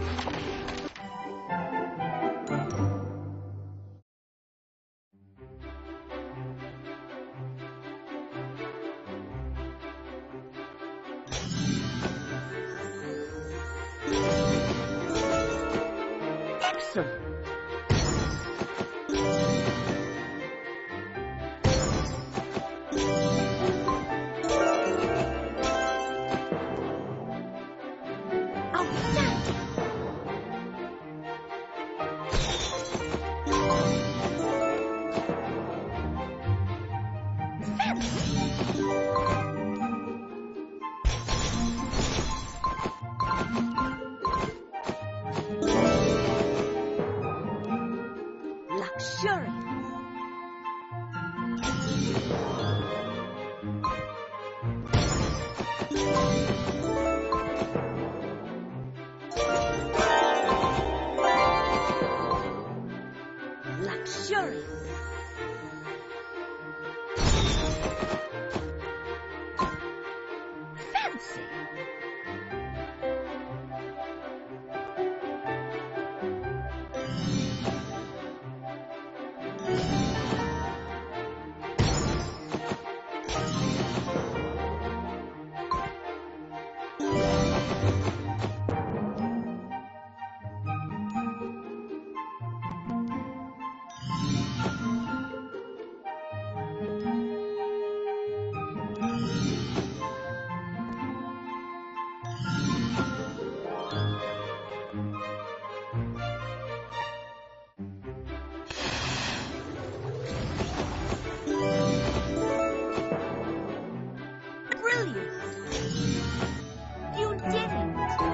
Oh, Sure. brilliant. You didn't.